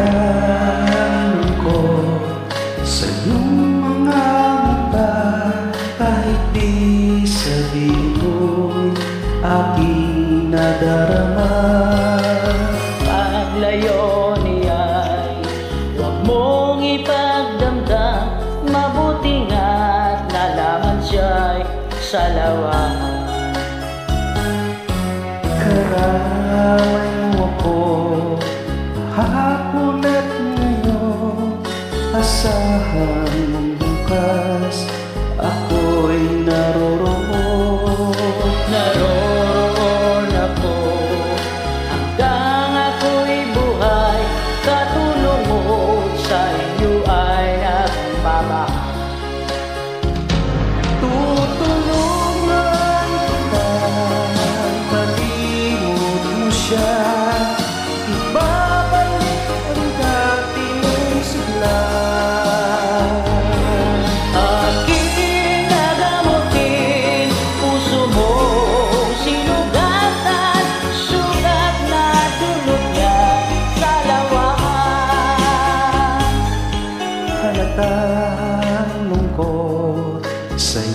pagkakamali ko Sa iyong mga mata Kahit di sabihin ko Aking nadarama. Ang layo niya Huwag mong ipagdamdam Mabuti nga nalaman siya'y salawa Karamay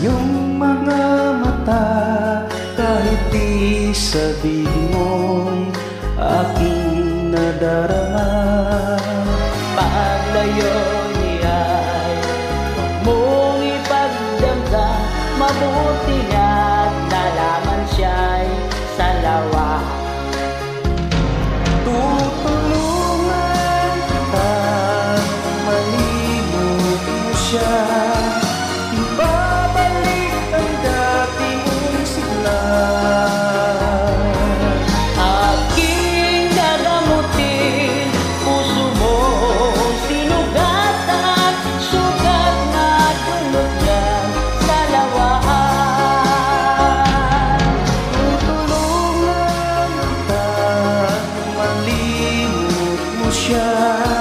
iyong mga mata Kahit di sabihin mo'y aking nadarama. Paglayo niya'y Huwag mong ipagdamdam Mabuti nga't shine.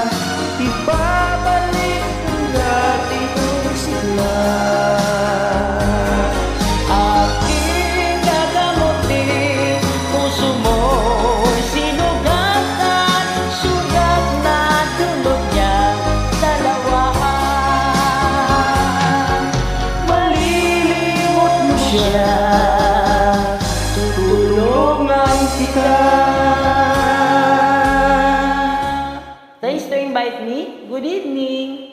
Good evening.